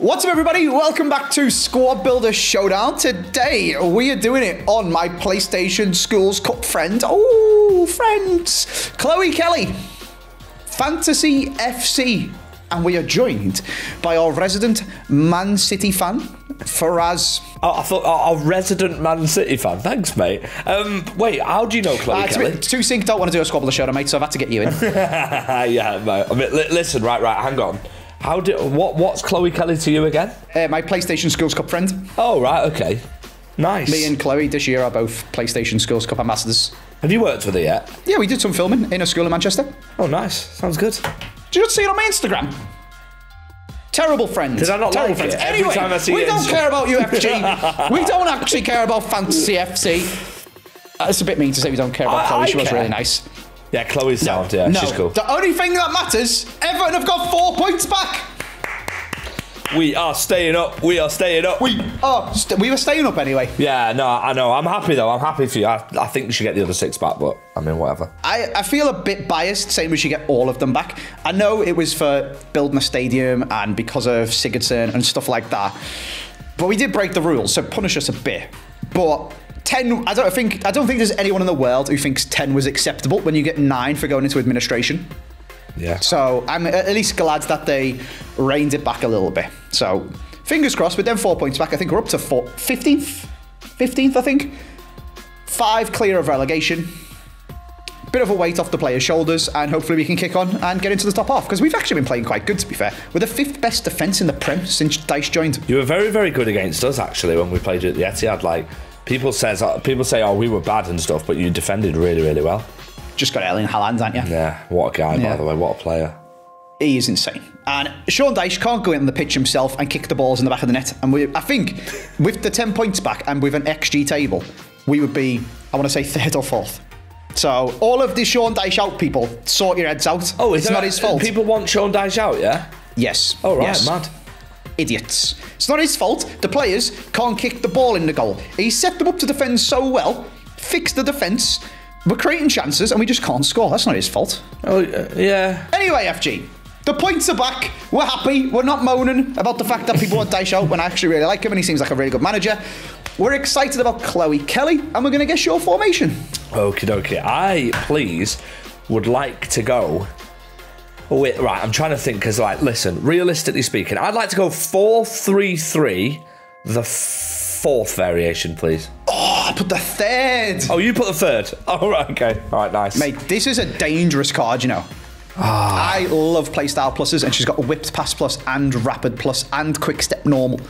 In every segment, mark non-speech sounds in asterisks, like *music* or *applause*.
What's up, everybody? Welcome back to Squad Builder Showdown. Today, we are doing it on my PlayStation Schools Cup friend. Oh, friends. Chloe Kelly, Fantasy FC. And we are joined by our resident Man City fan, Faraz. Oh, I thought a resident Man City fan. Thanks, mate. Um, wait, how do you know Chloe Uh, Kelly? bit too sync, don't want to do a Squad Builder Showdown, mate, so I've had to get you in. *laughs* yeah, mate. I mean, li- listen, right, right. Hang on. How do what? What's Chloe Kelly to you again? uh, my PlayStation Schools Cup friend. Oh, right. Okay. Nice. Me and Chloe this year are both PlayStation Schools Cup ambassadors. Have you worked with her yet? Yeah, we did some filming in a school in Manchester. Oh, nice. Sounds good. Did you not see it on my Instagram? Terrible friends. Did I not Terrible like friends. it? Every Anyway, time I see we it, don't care about UFG. *laughs* we don't actually care about Fantasy FC. That's a bit mean to say we don't care about I- Chloe. I She was really nice. Yeah, Chloe's sound. Yeah, no, she's cool. the only thing that matters, Everton have got four points back. We are staying up. We are staying up. We oh, st- we were staying up anyway. Yeah, no, I know. I'm happy though. I'm happy for you. I, I think we should get the other six back, but I mean, whatever. I, I feel a bit biased saying we should get all of them back. I know it was for building a stadium and because of Sigurdsson and stuff like that. But we did break the rules, so punish us a bit. But 10 I don't think I don't think there's anyone in the world who thinks 10 was acceptable when you get 9 for going into administration. Yeah. So I'm at least glad that they reined it back a little bit. So fingers crossed with them 4 points back. I think we're up to four, 15th 15th I think. 5 clear of relegation bit of a weight off the players' shoulders, and hopefully we can kick on and get into the top half because we've actually been playing quite good, to be fair. We're the fifth best defence in the Prem since Dyche joined. You were very, very good against us actually when we played you at the Etihad. Like people says, uh, people say, oh, we were bad and stuff, but you defended really, really well. Just got Erling Haaland, aren't you? Yeah, what a guy, Yeah. by the way. What a player. He is insane. And Sean Dyche can't go in on the pitch himself and kick the balls in the back of the net. And we, I think with the 10 points back and with an XG table, we would be, I want to say, third or fourth. So all of the Sean Dyche out people, sort your heads out. Oh, is it's not his fault. People want Sean Dyche out, yeah? yes. Oh, right, yes. mad. Idiots. It's not his fault. The players can't kick the ball in the goal. He set them up to defend so well, fixed the defence. We're creating chances and we just can't score. That's not his fault. Oh, uh, yeah. Anyway, FG, the points are back. We're happy. We're not moaning about the fact that people want Dyche out when I actually really like him and he seems like a really good manager. We're excited about Chloe Kelly and we're going to guess your formation. Okie dokie. I, please, would like to go. Oh, wait, right, I'm trying to think because, like, listen, realistically speaking, I'd like to go 4 3 3, the fourth variation, please. Oh, I put the third. Oh, you put the third. *laughs* Oh, right, okay. All right, nice. Mate, this is a dangerous card, you know. Ah. I love playstyle pluses, and she's got a whipped pass plus and rapid plus and quick step normal.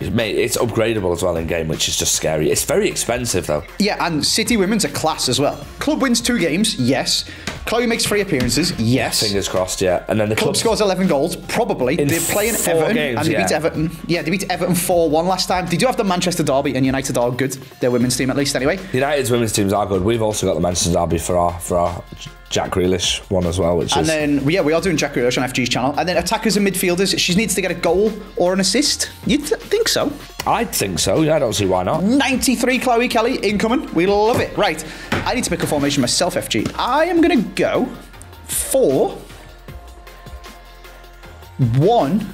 Mate, it's upgradable as well in game, which is just scary. It's very expensive, though. Yeah, and City Women's a class as well. Club wins two games, yes. Chloe makes three appearances, yes. Fingers crossed, yeah. And then the Club club scores 11 goals, probably. In They're playing four Everton, games, and they beat. Everton. Yeah, they beat Everton 4 1 last time. They do have the Manchester Derby, and United are good. Their women's team, at least, anyway. United's women's teams are good. We've also got the Manchester Derby for our for our Jack Grealish one as well, which And is then, yeah, we are doing Jack Grealish on FG's channel. And then attackers and midfielders, she needs to get a goal or an assist. You'd th- think so. I'd think so. I don't see why not. 93 Chloe Kelly incoming. We love it. Right. I need to pick a formation myself, FG. I am going to go for one,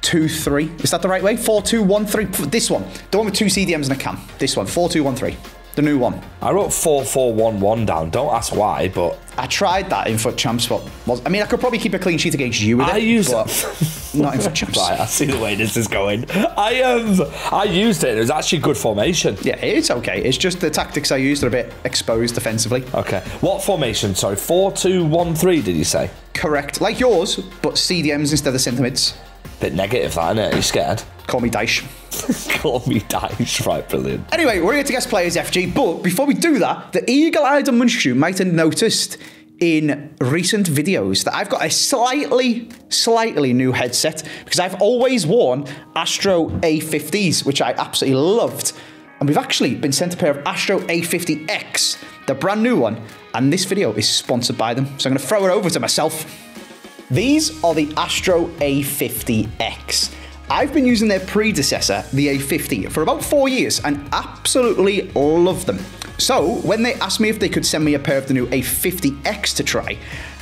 two, three. Is that the right way? Four, two, one, three. This one. The one with two CDMs and a cam. This one. Four, two, one, three. The new one. I wrote four four one one down. Don't ask why, but I tried that in FUT Champs, but was, I mean, I could probably keep a clean sheet against you with I it. used but *laughs* not in FUT Champs. Right, I see the way this is going. I um, I used it. It was actually good formation. Yeah, it's okay. It's just the tactics I used are a bit exposed defensively. Okay. What formation? Sorry, four two one three. Did you say? Correct. Like yours, but CDMs instead of centre mids. Bit negative, that isn't it? Are you scared? Call me Dyche. *laughs* Call me Dyche. Right, brilliant. Anyway, we're here to guess players FG, but before we do that, the eagle-eyed and Munchkin might have noticed in recent videos that I've got a slightly, slightly new headset because I've always worn Astro A50s, which I absolutely loved. And we've actually been sent a pair of Astro A50X, the brand new one, and this video is sponsored by them. So I'm going to throw it over to myself. These are the Astro A50X. I've been using their predecessor, the A50, for about four years and absolutely love them. So, when they asked me if they could send me a pair of the new A50X to try,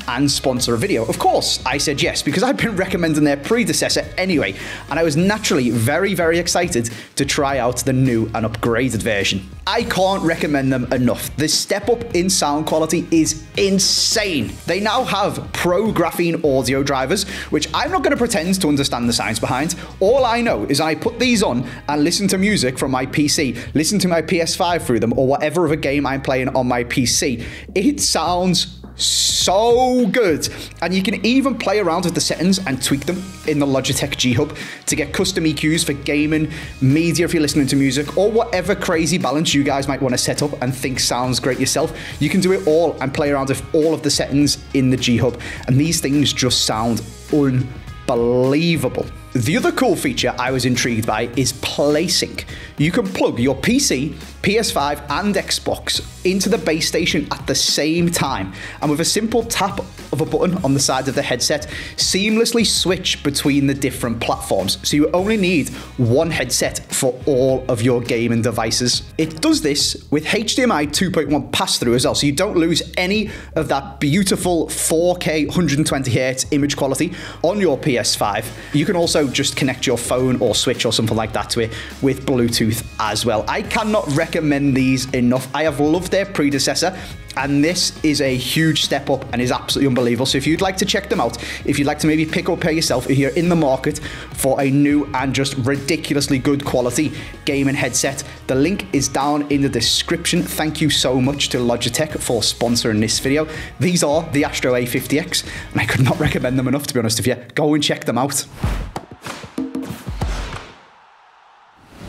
and sponsor a video? Of course, I said yes because I've been recommending their predecessor anyway, and I was naturally very, very excited to try out the new and upgraded version. I can't recommend them enough. The step up in sound quality is insane. They now have pro graphene audio drivers, which I'm not going to pretend to understand the science behind. All I know is I put these on and listen to music from my PC, listen to my PS5 through them, or whatever other game I'm playing on my PC. It sounds so good. And you can even play around with the settings and tweak them in the Logitech G Hub to get custom EQs for gaming, media if you're listening to music, or whatever crazy balance you guys might want to set up and think sounds great yourself. You can do it all and play around with all of the settings in the G Hub. And these things just sound unbelievable. The other cool feature I was intrigued by is PlaySync. You can plug your PC, PS5, and Xbox into the base station at the same time, and with a simple tap of a button on the side of the headset, seamlessly switch between the different platforms. So you only need one headset for all of your gaming devices. It does this with HDMI 2.1 pass through as well, so you don't lose any of that beautiful 4K 120Hz image quality on your PS5. You can also just connect your phone or switch or something like that to it with Bluetooth as well. I cannot recommend these enough. I have loved their predecessor and this is a huge step up and is absolutely unbelievable. So if you'd like to check them out, if you'd like to maybe pick up a yourself, if you're in the market for a new and just ridiculously good quality gaming headset, the link is down in the description. Thank you so much to Logitech for sponsoring this video. These are the Astro A50X, and I could not *laughs* recommend them enough to be honest with you. Go and check them out.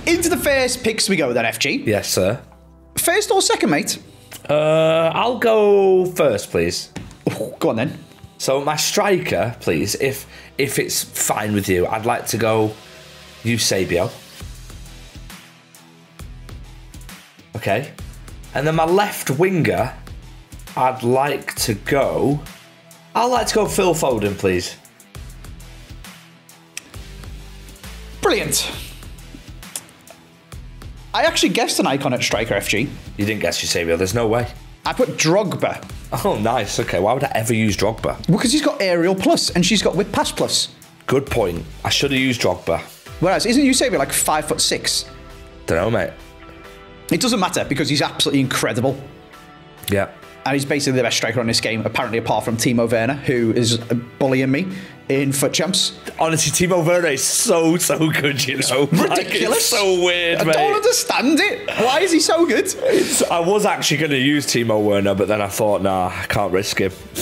Into the first picks we go then, FG. Yes, sir. First or second, mate? Uh, I'll go first, please. Oh, go on then. So my striker, please, if if it's fine with you, I'd like to go Eusebio. Okay. And then my left winger, I'd like to go. I'd like to go Phil Foden, please. Brilliant. I actually guessed an icon at striker FG. You didn't guess Eusebio, there's no way. I put Drogba Oh, nice. Okay, why would I ever use Drogba? Well because he's got aerial plus and she's got whip pass plus. Good point. I should have used Drogba. Whereas, isn't Eusebio like five foot six? Don't know, mate. It doesn't matter because he's absolutely incredible. Yeah. And he's basically the best striker on this game, apparently, apart from Timo Werner, who is bullying me in FUT Champs. Honestly, Timo Werner is so, so good, you know. *laughs* Ridiculous. it's so weird, I mate. don't understand it. Why is he so good? It's- I was actually going to use Timo Werner, but then I thought, nah, I can't risk him. *laughs*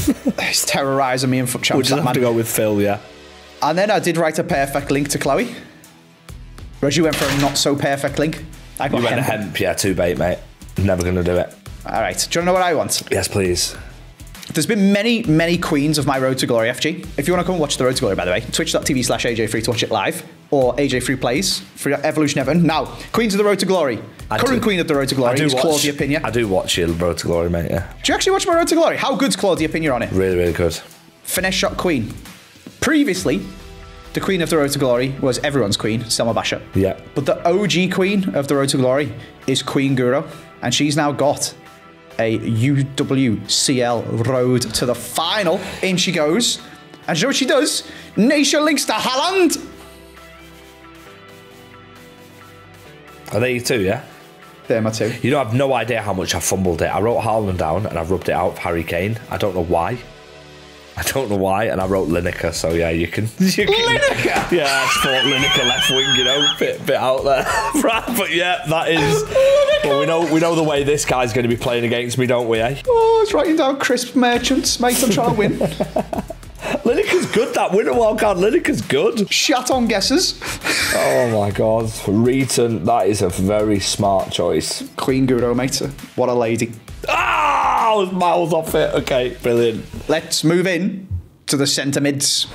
He's terrorising me in foot We'll champs, just have to go with Phil, yeah. And then I did write a perfect link to Chloe. You went for a not so perfect link. I got You went a hemp. hemp, yeah, two bait, mate. Never going to do it. All right. Do you want to know what I want? Yes, please. There's been many, many queens of my Road to Glory FG. If you want to come and watch the Road to Glory, by the way, twitch.tv slash AJ3 to watch it live, or AJ3 Plays for Evolution Evan. Now, Queens of the Road to Glory. I Current do- Queen of the Road to Glory is Claudia Pina. I do watch your Road to Glory, mate, yeah. Do you actually watch my Road to Glory? How good's Claudia Pina on it? Really, really good. Finesse shot queen. Previously, the Queen of the Road to Glory was everyone's queen, Selma Bacha. Yeah. But the OG queen of the Road to Glory is Queen Guro, and she's now got a UWCL Road to the final. In she goes. And you know what she does? Nation links to Haaland. Are they you too, yeah? There, my two. You know, I've no idea how much I fumbled it. I wrote Haaland down and I rubbed it out for Harry Kane. I don't know why. I don't know why, and I wrote Lineker, so yeah, you can. *laughs* You can Lineker? *laughs* Yeah, I thought Lineker left wing, you know, bit bit out there, *laughs* right? But yeah, that is. Well, we know we know the way this guy's going to be playing against me, don't we? Eh? Oh, it's writing down crisp merchants, mate. I'm trying to win. Lineker's good. That winner wildcard, Lineker's good. Shut on guesses. Oh my god, Reiten, that is a very smart choice. Queen Guro, mate. What a lady. I was miles off it. Okay, brilliant. Let's move in to the centre mids.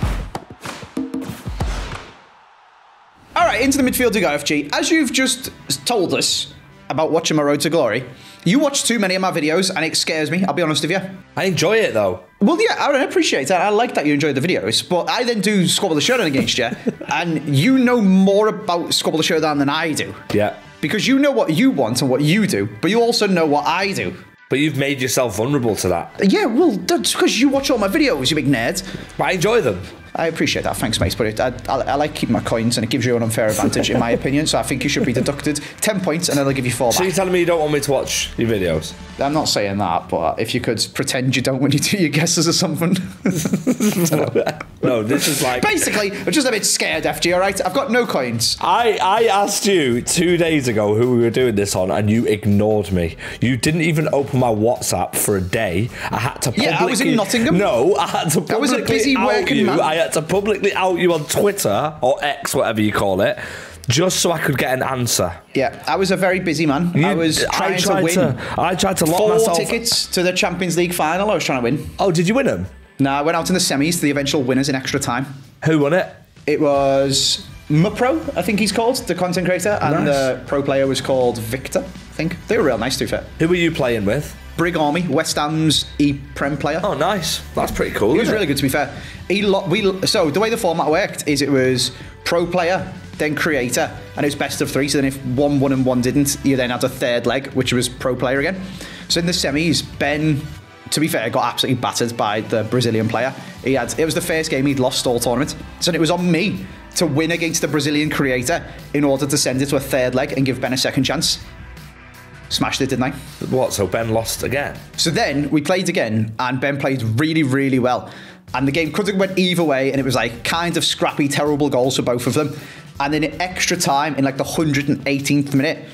All right, into the midfield we go, FG. As you've just told us about watching my Road to Glory, you watch too many of my videos and it scares me, I'll be honest with you. I enjoy it though. Well, yeah, I appreciate that. I like that you enjoy the videos, but I then do Squad Builder Showdown against you, *laughs* and you know more about Squad Builder Showdown than I do. Yeah. Because you know what you want and what you do, but you also know what I do. But you've made yourself vulnerable to that. Yeah, well, that's because you watch all my videos, you big nerd. But I enjoy them. I appreciate that. Thanks, mate. But it, I, I, I like keeping my coins, and it gives you an unfair advantage, in my *laughs* opinion. So I think you should be deducted 10 points, and then they'll give you four So back. you're telling me you don't want me to watch your videos? I'm not saying that, but if you could pretend you don't when you do your guesses or something. *laughs* No, this is like. Basically, I'm just a bit scared, FG, all right? I've got no coins. I, I asked you two days ago who we were doing this on, and you ignored me. You didn't even open my WhatsApp for a day. I had to. Publicly, Yeah, I was in Nottingham. No, I had to publicly I was a busy working man. I had to publicly out you on Twitter or X, whatever you call it, just so I could get an answer. Yeah, I was a very busy man. I was trying to tried win I tried to lock four myself. tickets to the Champions League final. I was trying to win. Oh, did you win them? No, I went out in the semis to the eventual winners in extra time. Who won it? It was Mupro, I think he's called, the content creator, and Nice. the pro player was called Victor. I think they were real nice, to be fair. Who were you playing with? Brig Army, West Ham's E Prem player. Oh, nice. That's pretty cool. He was isn't really good, to be fair. He lo- we so the way the format worked is it was pro player, then creator, and it was best of three. So then if one won and one didn't, you then had a third leg, which was pro player again. So in the semis, Ben, to be fair, got absolutely battered by the Brazilian player. He had it was the first game he'd lost all tournament, so it was on me to win against the Brazilian creator in order to send it to a third leg and give Ben a second chance. Smashed it, didn't I? What? So Ben lost again? So then we played again, and Ben played really, really well. And the game could have went either way, and it was like kind of scrappy, terrible goals for both of them. And then in extra time, in like the 118th minute,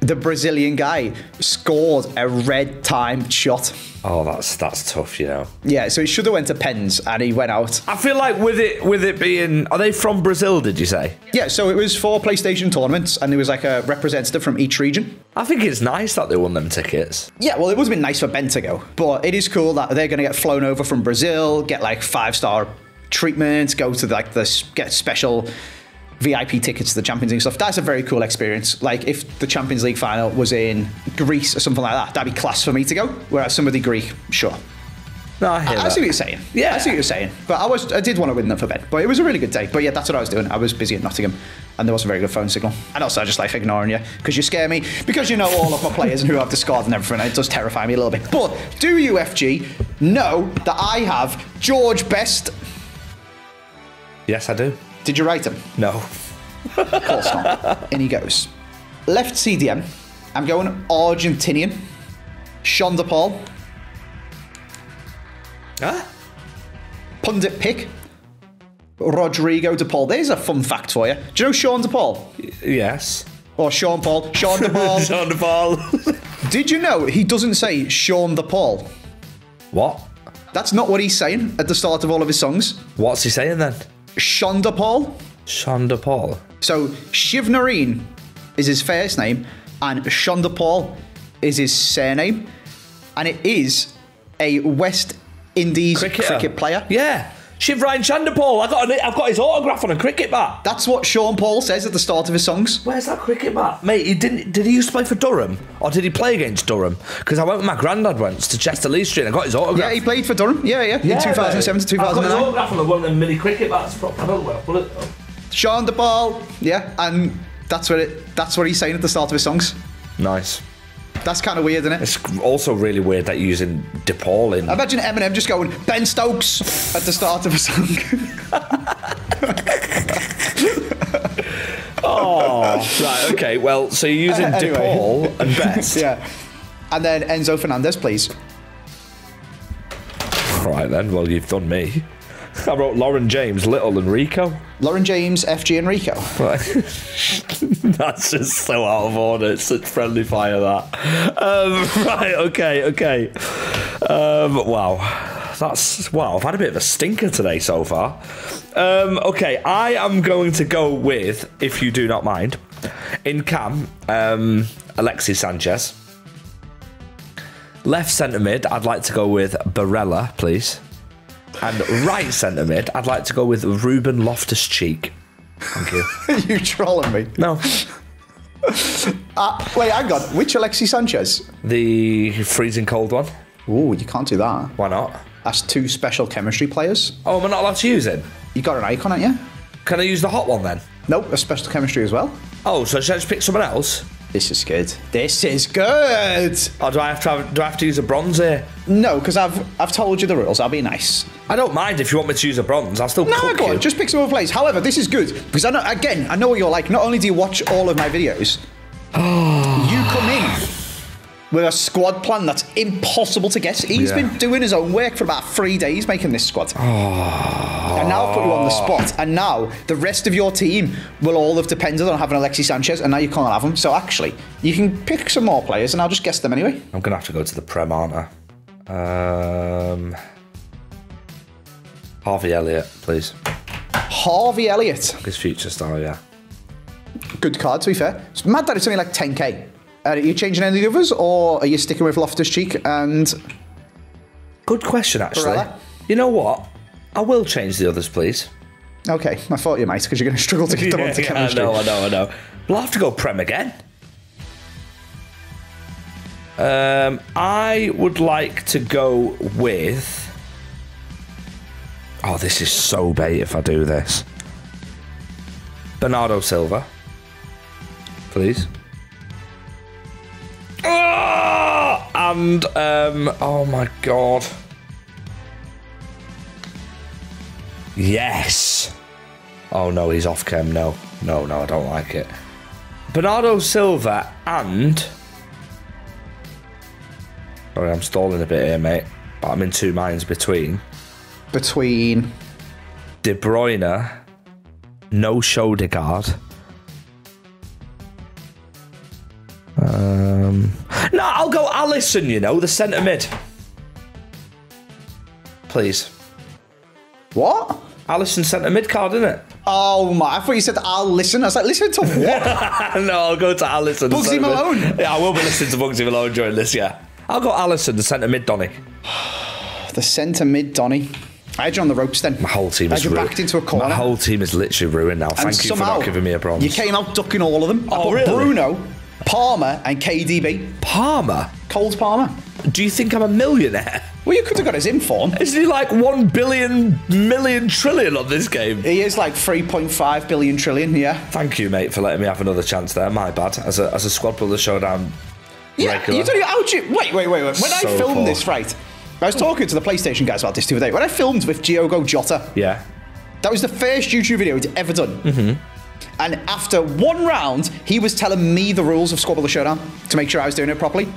the Brazilian guy scored a red timed shot. Oh, that's that's tough, you know. Yeah, so he should have went to pens, and he went out. I feel like with it with it being are they from Brazil, did you say? Yeah, so it was four PlayStation tournaments, and there was like a representative from each region. I think it's nice that they won them tickets. Yeah, well, it would have been nice for Ben to go, but it is cool that they're going to get flown over from Brazil, get like five star treatment, go to like the get special VIP tickets to the Champions League stuff. That's a very cool experience. Like if the Champions League final was in Greece or something like that, that'd be class for me to go. Whereas somebody Greek, sure. No, I hear I, I see what you're saying. Yeah. I see what you're saying. But I was, I did want to win them for Ben. But it was a really good day. But yeah, that's what I was doing. I was busy at Nottingham, and there wasn't a very good phone signal. And also, I just like ignoring you because you scare me because you know all of my players and who I've discarded and everything. and It does terrify me a little bit. But do you, FG, know that I have George Best? Yes, I do. Did you write him? No. Of course not. In he goes. Left CDM. I'm going Argentinian. Sean De Paul. Huh? Pundit pick. Rodrigo De Paul. There's a fun fact for you. Do you know Sean De Paul? Yes. Or Sean Paul? Sean De Paul. *laughs* Sean Paul. *laughs* Did you know he doesn't say Sean De Paul? what? That's not what he's saying at the start of all of his songs. What's he saying then? Sean De Paul. Sean Paul. So Shivnarine is his first name, and Paul is his surname, and it is a West Indies cricket player. Yeah. Shiv Ryan Chanderpaul. I got an, I've got his autograph on a cricket bat. That's what Sean Paul says at the start of his songs. Where's that cricket bat? Mate, he didn't did he used to play for Durham? Or did he play against Durham? Because I went with my granddad once to Chester-le-Street and I got his autograph. Yeah, he played for Durham. Yeah, yeah. in 2007 to I've got his autograph on one of them mini cricket bats. I don't know where I put it. Sean De Paul. Yeah, and that's what it. That's what he's saying at the start of his songs. Nice. That's kind of weird, isn't it? It's also really weird that you're using DePaul in. Imagine Eminem just going Ben Stokes at the start of a song. *laughs* Oh, right, okay. Well, so you're using *laughs* Anyway. DePaul and Best. *laughs* yeah. And then Enzo Fernandez, please. All right then. Well, you've done me. I wrote Lauren James, Little, and Rico. Lauren James, FG Enrico. Right. *laughs* That's just so out of order. It's such friendly fire that. Um, *laughs* right. Okay. Okay. Um, wow. That's wow. I've had a bit of a stinker today so far. Um, okay. I am going to go with, if you do not mind, in cam, um, Alexis Sanchez. Left centre mid, I'd like to go with Barella, please. And right centre mid, I'd like to go with Ruben Loftus Cheek. Thank you. *laughs* you trolling me? No. *laughs* Uh, wait, hang on. Which Alexis Sanchez? The freezing cold one. Ooh, you can't do that. Why not? That's two special chemistry players. Oh, am I not allowed to use it? You got an icon, haven't you? Can I use the hot one then? Nope, a special chemistry as well. Oh, so should I just pick someone else? This is good. This is good. Or do I have to have, do I have to use a bronze here? No, because I've I've told you the rules. I'll be nice. I don't mind if you want me to use a bronze. I'll still No, cook go you. on. Just pick some other place. However, this is good because I know again. I know what you're like. Not only do you watch all of my videos, *sighs* you come in with a squad plan that's impossible to guess. He's Yeah. been doing his own work for about three days making this squad. And now I've put you on the spot. And now the rest of your team will all have depended on having Alexis Sanchez, and now you can't have him. So actually, you can pick some more players, and I'll just guess them anyway. I'm gonna have to go to the Prem, aren't I? Um, Harvey Elliott, please. Harvey Elliott. His future star, yeah. Good card, to be fair. It's mad that it's only like 10k. Uh, are you changing any of the others, or are you sticking with Loftus Cheek and Good question, actually. Barella? You know what? I will change the others, please. Okay, I thought you might because you're going to struggle to get them onto *laughs* I chemistry. know, I know, I know. We'll have to go Prem again. Um, I would like to go with. Oh, this is so bait if I do this. Bernardo Silva. Please. Ah! And, um, oh my god. Yes. Oh no, he's off chem. No, no, no, I don't like it. Bernardo Silva and. Sorry, I'm stalling a bit here, mate. But I'm in two minds between Between De Bruyne, no shoulder Um, no, I'll go Allison. You know, the centre mid. Please, what? Allison centre mid card, isn't it? Oh my! I thought you said I'll listen. I was like, listen to *laughs* what? no, I'll go to Allison. Bugsy centre mid. Malone. Yeah, I will be listening to Bugsy Malone during this. Yeah, I'll go Allison, the centre mid, Donny. *sighs* the centre mid, Donny. I had you on the ropes then. My whole team I is you ruined. backed into a corner. My whole team is literally ruined now. and Thank you for not giving me a bronze. You came out ducking all of them. I Oh, put really? Bruno, Palmer, and KDB. Palmer. Cold Palmer. Do you think I'm a millionaire? Well, you could have got his inform. Isn't he like one billion million trillion on this game? He is like 3.5 billion trillion. Yeah. Thank you, mate, for letting me have another chance there. My bad. As a as a Squad Builder Showdown Yeah, regular. you don't even, how'd you, wait, wait, wait, wait. When So I filmed poor. this, right, I was talking to the PlayStation guys about this the other day. When I filmed with Diogo Jota, yeah. that was the first YouTube video he'd ever done. Mm-hmm. And after one round, he was telling me the rules of Squad Builder Showdown to make sure I was doing it properly.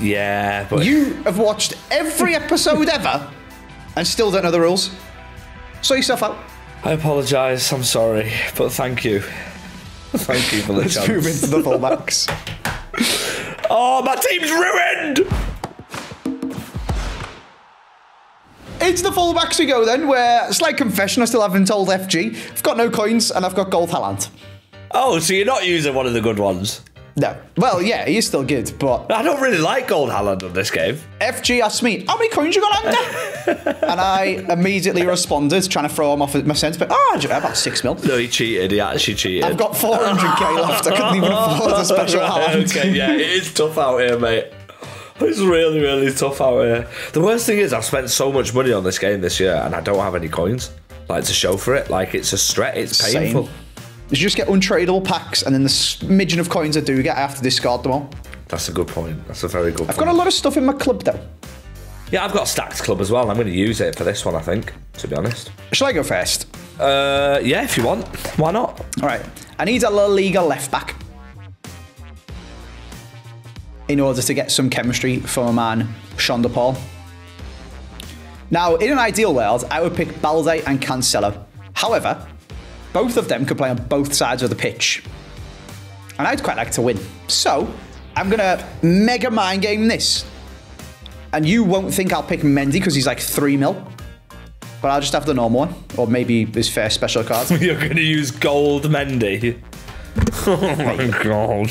Yeah, but You have watched every episode ever and still don't know the rules. Sort yourself out. I apologise. I'm sorry, but thank you. Thank you for the Let's move into the fullbacks. *laughs* Oh, my team's ruined. Into the fullbacks we go then, where, slight confession, I still haven't told FG. I've got no coins and I've got gold Haaland. Oh, so you're not using one of the good ones? No. Well, yeah, he is still good, but I don't really like Gold Haaland on this game. FG asked me, how many coins you got under? *laughs* and I immediately responded, trying to throw him off at my sense, but oh, about six mil. No, he cheated. He actually cheated. I've got 400k left. I couldn't even *laughs* afford a special hand. okay, yeah, it is tough out here, mate. It's really, really tough out here. The worst thing is, I've spent so much money on this game this year, and I don't have any coins, like to show for it. Like it's a stretch. It's Same. painful. You just get untradeable packs, and then the smidgen of coins I do get, I have to discard them all. That's a good point. That's a very good. I've point. got a lot of stuff in my club, though. Yeah, I've got a stacked club as well. and I'm going to use it for this one. I think, to be honest. Shall I go first? Uh, yeah, if you want, why not? All right. I need a La Liga left back in order to get some chemistry from a man, Sean de Paul. Now, in an ideal world, I would pick Balde and Cancelo. However, both of them could play on both sides of the pitch. And I'd quite like to win. So, I'm going to mega mind game this. And you won't think I'll pick Mendy because he's like 3 mil. But I'll just have the normal one. Or maybe his first special card. *laughs* You're going to use gold Mendy. *laughs* Oh my god.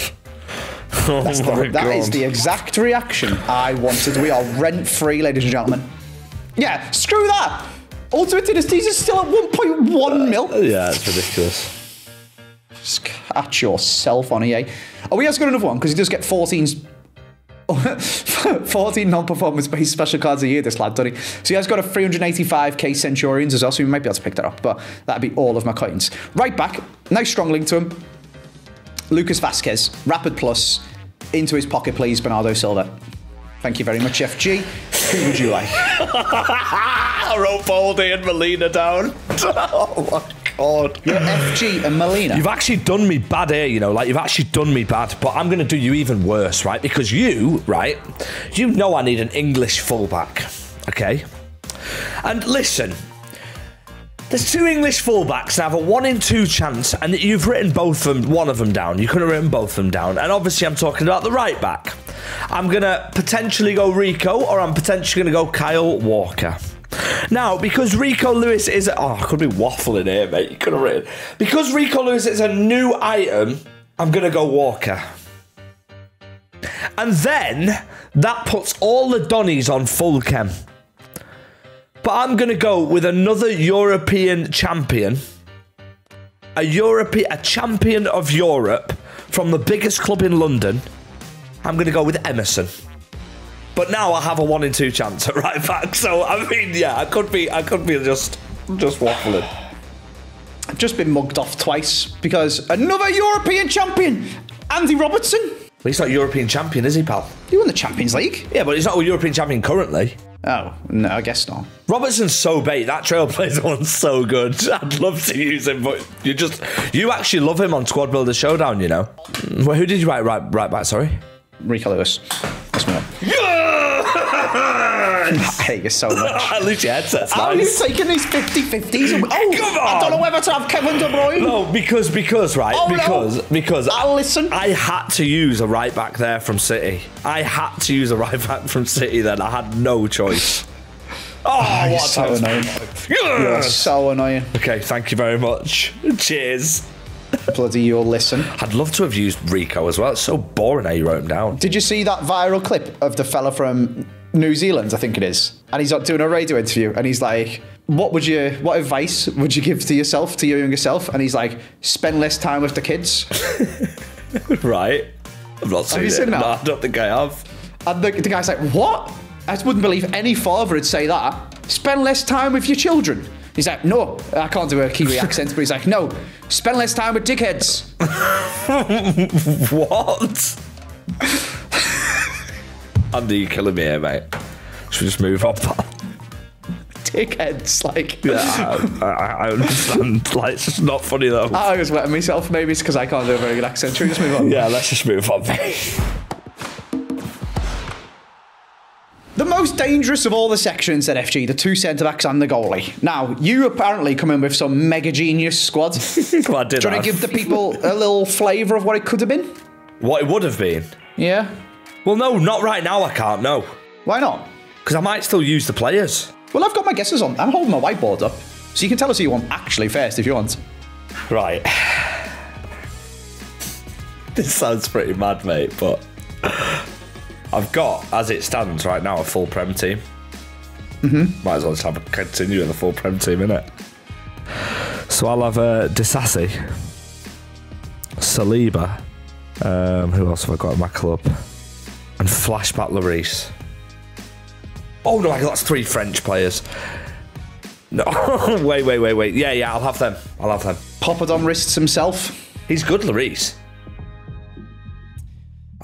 *laughs* Oh That's the, my that is God. the exact reaction I wanted. We are rent free, ladies and gentlemen. Yeah, screw that. Ultimate Dynasties is still at 1.1 mil. Uh, yeah, it's ridiculous. Just catch yourself on EA. Oh, he has got another one because he does get 14. *laughs* 14 non-performance based special cards a year, this lad, doesn't he? So he has got a 385k Centurions as well, so we might be able to pick that up, but that'd be all of my coins. Right back, nice strong link to him. Lucas Vasquez, Rapid Plus, into his pocket, please, Bernardo Silva. Thank you very much, FG. Who would you like? *laughs* I wrote Balde and Molina down. *laughs* oh my god. You're FG and Molina. You've actually done me bad here, you know, like you've actually done me bad, but I'm going to do you even worse, right? Because you, right, you know I need an English fullback, okay? And listen, there's two English fullbacks that have a one in two chance, and you've written both of them, one of them down. You could have written both of them down. And obviously, I'm talking about the right back. I'm going to potentially go Rico, or I'm potentially going to go Kyle Walker. Now, because Rico Lewis is oh, I could be waffling here, mate. You could have written because Rico Lewis is a new item. I'm gonna go Walker, and then that puts all the Donnies on full chem. But I'm gonna go with another European champion, a European, a champion of Europe from the biggest club in London. I'm gonna go with Emerson. But now I have a one in two chance at *laughs* right back. So I mean, yeah, I could be, I could be just, just waffling. I've just been mugged off twice because another European champion, Andy Robertson. But he's not European champion, is he, pal? He won the Champions League. Yeah, but he's not a European champion currently. Oh, no, I guess not. Robertson's so bait. That Trailblazer *laughs* one's so good. *laughs* I'd love to use him, but you just, you actually love him on Squad Builder Showdown, you know. Well, who did you write right, right back? Sorry. Rico Lewis. That's me. I hate you so much. *laughs* At least your headset's How are you nice. taking these 50-50s? *laughs* Oh, Come I don't on. know whether to have Kevin De Bruyne. No, because because right Oh, no. because because I'll listen. I had to use a right back there from City. I had to use a right back from City. Then I had no choice. *laughs* Oh, oh, You're what a so time. annoying. You're so annoying. Okay, thank you very much. Cheers. Bloody, you'll listen. I'd love to have used Rico as well. It's so boring how you wrote him down. Did you see that viral clip of the fella from New Zealand? I think it is, and he's doing a radio interview, and he's like, "What would you? What advice would you give to yourself, to your younger self?" And he's like, "Spend less time with the kids." *laughs* Right. I've not seen you it. seen that? No, I don't think I have. And the, the guy's like, "What? I just wouldn't believe any father would say that. Spend less time with your children." He's like, "No, I can't do a Kiwi accent," but he's like, "No, spend less time with dickheads." *laughs* What? Andy, you're killing me here, mate. Should we just move on? pal? *laughs* dickheads, like. Yeah, I, I, I understand. *laughs* Like, it's just not funny though. I was wetting myself. Maybe it's because I can't do a very good accent. Should we just move on? Yeah, let's just move on, mate. The most dangerous of all the sections at FG, the two centre backs and the goalie. Now, you apparently come in with some mega genius squad. *laughs* Well, I did you want to give the people a little flavour of what it could have been? What it would have been? Yeah. Well, no, not right now. I can't. No, Why not? because I might still use the players. Well, I've got my guesses on. I'm holding my whiteboard up. So you can tell us who you want actually first if you want. Right. *sighs* this sounds pretty mad, mate, but I've got, as it stands right now, a full Prem team. Mm-hmm. Might as well just have a continue with a full Prem team, innit? So I'll have uh, Disasi, Saliba, um, who else have I got in my club? And Flashback Lloris. Oh no, I got three French players. No, *laughs* wait, wait, wait, wait. Yeah, yeah, I'll have them. I'll have them. Poppadom wrists himself. He's good, Lloris.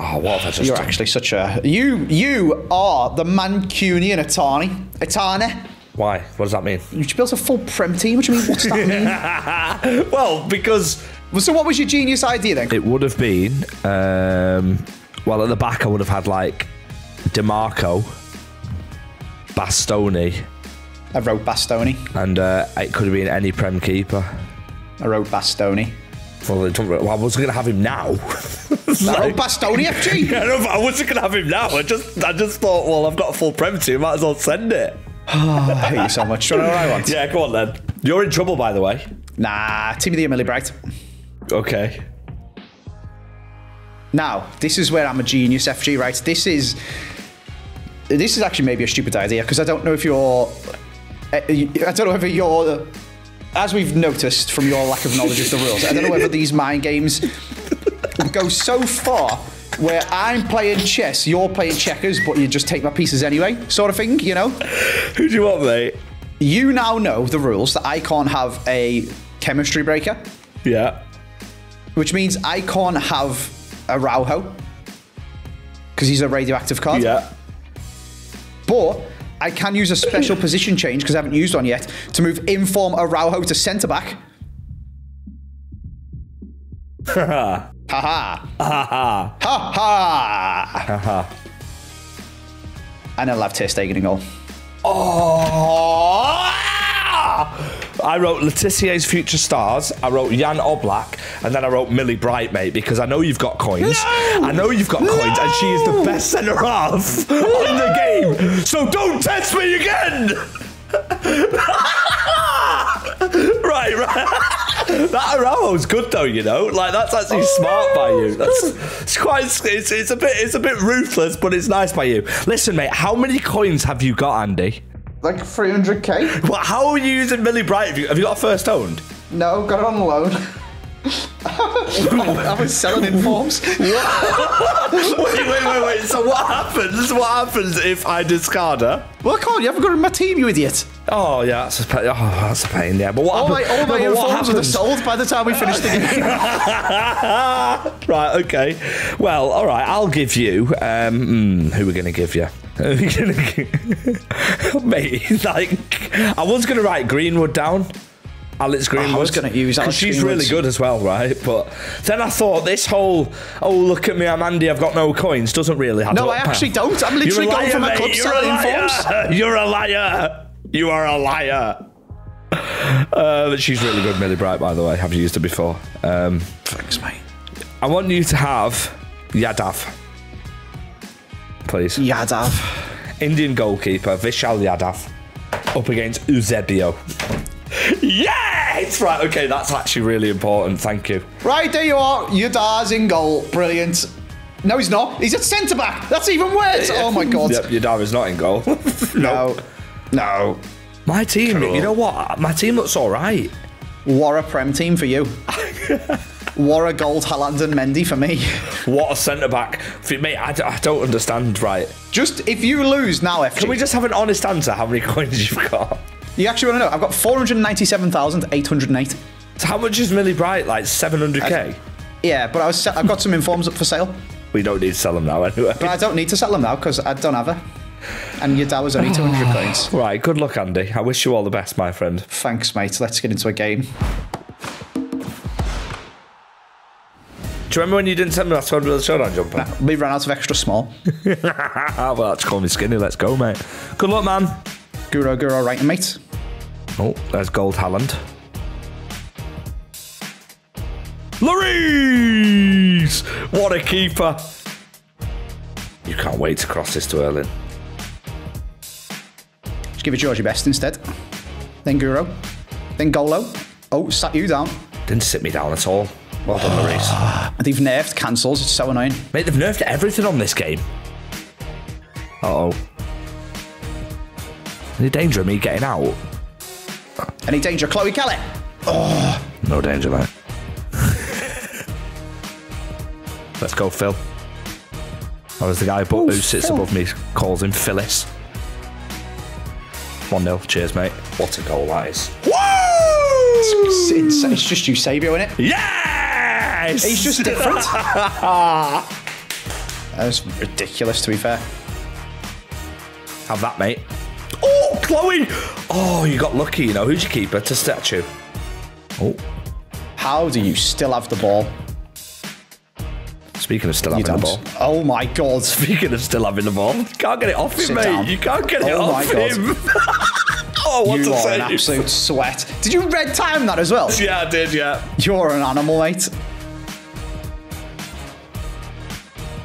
Oh, what have I just You're done? actually such a you. You are the Mancunian Atani. Atane. Why? What does that mean? You built a full prem team. What do you mean? What's that mean? *laughs* well, because so what was your genius idea then? it would have been, um, well, at the back I would have had like Dimarco, Bastoni, I wrote Bastoni. and uh, it could have been any Prem keeper. I wrote Bastoni. Well, they don't- well, I wasn't going to have him now. *laughs* *laughs* I wrote Bastoni FG. No, I wasn't going to have him now. I just, I just thought, well, I've got a full Prem team. Might as well send it. *sighs* I hate you so much. Do you know what I want? Yeah, go on then. You're in trouble, by the way. Nah, Timothy Emily Bright. Okay. Now, this is where I'm a genius, FG, right? This is this is actually maybe a stupid idea because I don't know if you're eh, I don't know whether you're as we've noticed from your lack of knowledge of the rules, I don't know whether these mind games go so far where I'm playing chess, you're playing checkers, but you just take my pieces anyway, sort of thing, you know? Who do you want, mate? You now know the rules that I can't have a chemistry breaker. Yeah. which means I can't have Araujo because he's a radioactive card. Yeah. But I can use a special position change because I haven't used one yet to move Inform Araujo to centre back. *laughs* ha ha. Ha ha. Ha ha. Ha ha. And then left Ter Stegen in goal. Oh! I wrote Letizier's Future Stars, I wrote Jan Oblak, and then I wrote Millie Bright, mate, because I know you've got coins. I know you've got coins, and she is the best centre half on the game. So don't test me again! *laughs* right, right. *laughs* That Araujo's good though, you know. Like that's actually oh, smart by you. That's it's quite. It's, it's a bit. It's a bit ruthless, but it's nice by you. Listen, mate. How many coins have you got, Andy? Like 300k? Well, how are you using Millie Bright? Have you, have you got a first owned? No, got it on loan. *laughs* I was selling in forms. *laughs* wait, wait, wait, wait. So what happens? What happens if I discard her? Well, I can't. You haven't got in my team, you idiot. Oh yeah, that's a pain. Oh, that's a pain. Yeah, but what All my, happens? all my no, what informs were sold by the time we finished the *laughs* game. right. Okay. Well, all right. I'll give you. Um, mm, who we're going to give you? Who we gonna give- Mate, *laughs* like I was going to write Greenwood down. Alex Greenwood. Oh, was gonna use 'Cause Alex she's Greenwood. really good as well, right? But then I thought this whole "oh look at me, I'm Andy, I've got no coins" doesn't really happen. No, I actually don't. I'm literally a going for my club You're selling liar. *laughs* You're a liar. You are a liar. Uh, she's really good, Millie Bright, by the way. Have you used her before. Um, Thanks, mate. I want you to have Yadav. Please. Yadav. Indian goalkeeper Vishal Yadav up against Eusebio. yes! Right, okay, that's actually really important. Thank you. Right, there you are. Yadav's in goal. Brilliant. No, he's not. He's at centre back. That's even worse. Oh, my God. Yep, Yadav is not in goal. *laughs* No. No. My team, Cool. you know what? My team looks all right. What a Prem team for you. *laughs* what a gold Haaland and Mendy for me. *laughs* What a centre back. For- Mate, I, d- I don't understand, right? Just, if you lose now, FG, Can we just have an honest answer how many *laughs* coins you've got? you actually want to know? I've got 497,808. So how much is Millie Bright? Like 700k? Yeah, but I was, I've got some informs up for sale. *laughs* We don't need to sell them now anyway. But I don't need to sell them now because I don't have her. And your dad was only 200 *sighs* coins. Right, good luck, Andy. I wish you all the best, my friend. Thanks, mate. Let's get into a game. You remember when you didn't send me that Squad Builder Showdown jumper? We ran out of extra small. *laughs* Well, that's call me skinny. Let's go, mate. Good luck, man. Guro, Guro, right, mate. Oh, there's Gold Haaland. Lloris! What a keeper. You can't wait to cross this to Erling. Just give it George your Best instead. Then Guro. Then Golo. Oh, sat you down. Didn't sit me down at all. Well done, Lloris. Ah. And they've nerfed cancels. It's so annoying. Mate, they've nerfed everything on this game. Uh-oh. Any danger of me getting out? Any danger, Chloe Kelly? Oh. No danger, mate. *laughs* Let's go, Phil. Or as the guy above, who sits Phil. above me calls him Phyllis. 1 0. Cheers, mate. What a goal that is. Woo! It's, it's, it's just Eusebio, innit? Yes! He's just different. *laughs* That's ridiculous, to be fair. Have that, mate. Oh, Chloe! Oh, you got lucky, you know. Who's your keeper? To statue. Oh, How do you still have the ball? speaking of still You having the ball. Oh my god. *laughs* Speaking of still having the ball, you can't get it off him, Sit mate. down. You can't get it Oh my off God. him. *laughs* oh, what You to are say? an absolute sweat. Did you red time that as well? Yeah, I did, yeah. You're an animal, mate.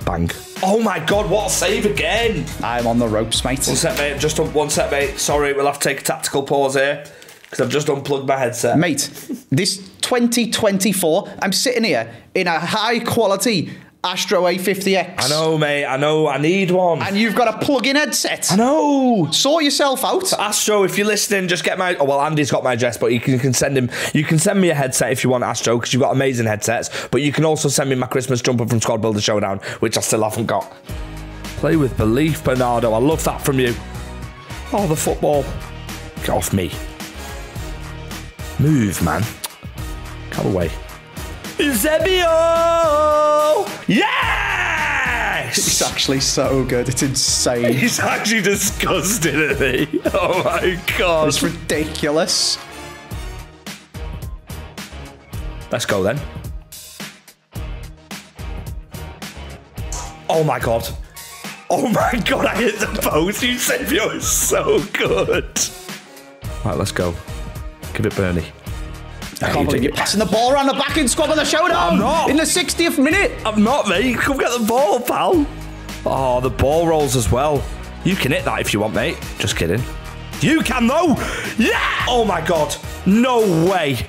Bang. Oh my god, what a save again! I'm on the ropes, mate. One set, mate. Just un- one set, mate. Sorry, we'll have to take a tactical pause here because I've just unplugged my headset. Mate, this 2024, I'm sitting here in a high quality Astro A50X. I know, mate. I know. I need one. And you've got a plug in headset. I know. Sort yourself out. Astro, if you're listening, just get my. Oh well, Andy's got my address, but you can, you can send him. You can send me a headset if you want, Astro, because you've got amazing headsets. But you can also send me my Christmas jumper from Squad Builder Showdown, which I still haven't got. Play with belief, Bernardo. I love that from you. Oh, the football. Get off me. Move, man. Come away. Eusebio! Yes! It's actually so good. It's insane. *laughs* He's actually disgusted at me. *laughs* Oh my god. It's ridiculous. Let's go then. Oh my god. Oh my god, I hit the post. You said you were so good. Right, let's go. Give it Bernie. I can't believe you're passing the ball around the back in Squad Builder Showdown. I'm not. In the 60th minute. I'm not, mate. Come get the ball, pal. Oh, the ball rolls as well. You can hit that if you want, mate. Just kidding. You can, though. Yeah! Oh my god. No way.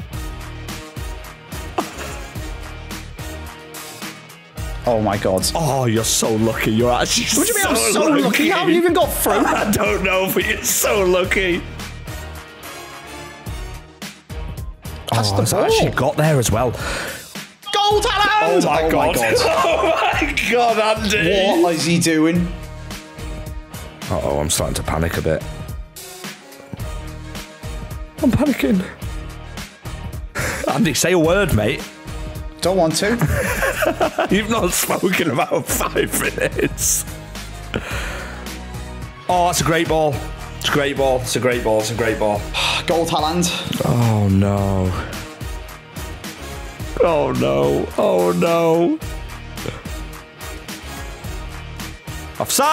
Oh my god. Oh, you're so lucky. You're actually What do you mean I'm so lucky? How have you even got through? *laughs* I don't know, but you're so lucky. That's Oh, the ball. actually got there as well. Goal talent! Oh, oh my god. *laughs* oh my god, Andy. What is he doing? oh, I'm starting to panic a bit. I'm panicking. *laughs* Andy, say a word, mate. Don't want to. *laughs* You've not spoken about five minutes. Oh, that's a great ball. It's a great ball. It's a great ball. It's a great ball. Goal talent. Oh no. Oh no. Oh no. Offside!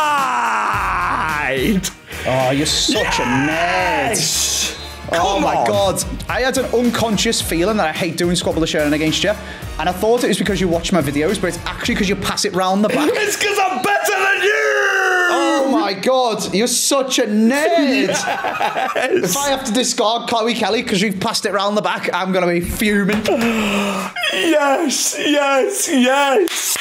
Oh, you're such a nerd. Yes! Oh my on. god. I had an unconscious feeling that I hate doing Squad Builder Showdown against you. And I thought it was because you watch my videos, but it's actually because you pass it round the back. *laughs* It's because I'm better! Oh my god, you're such a nerd. *laughs* If I have to discard Chloe Kelly because you've passed it round the back, I'm going to be fuming. *gasps* Yes, yes, yes!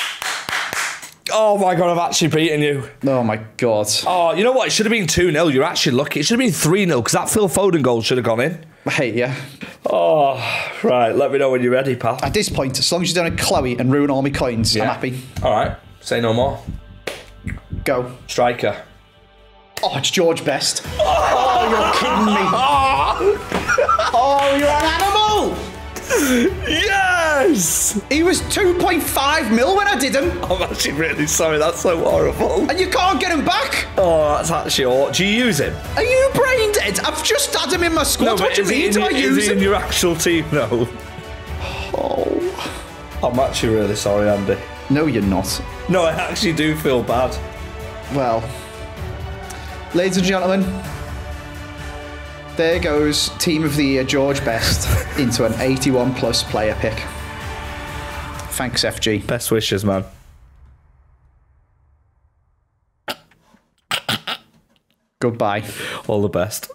Oh my god, I've actually beaten you. Oh my god. Oh, you know what? It should have been 2 0. You're actually lucky. It should have been 3 0 because that Phil Foden goal should have gone in. I hate you. Oh, right. Let me know when you're ready, pal. At this point, as long as you don't have Chloe and ruin all my coins, I'm happy. All right. Say no more. Go. Striker. Oh, it's George Best. Oh, you're kidding me. *laughs* Oh, you're an animal. Yes! He was 2.5 mil when I did him, I'm actually really sorry. That's so horrible. and you can't get him back. Oh, that's actually all. Do you use him? Are you brain dead? I've just had him in my squad. what do you mean? Do I use is him? in your actual team? No. Oh. I'm actually really sorry, Andy. No, you're not. No, I actually do feel bad. Well, ladies and gentlemen, there goes Team of the Year George Best *laughs* into an 81 plus player pick. Thanks, FG. Best wishes, man. Goodbye. All the best.